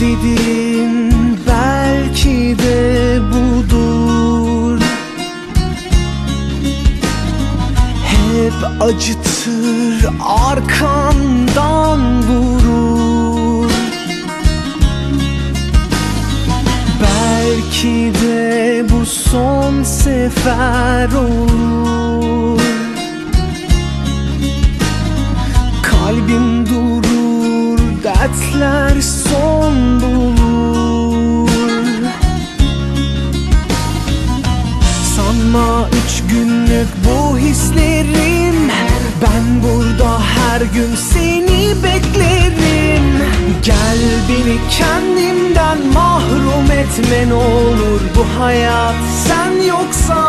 dedin belki de budur. Hep acıtır arkandan vurur. Belki de bu son sefer olur. Kalbim durur dertler Sanma üç günlük bu hislerim. Ben burada her gün seni beklerim. Gel beni kendimden mahrum etme ne olur. Bu hayat sen yoksan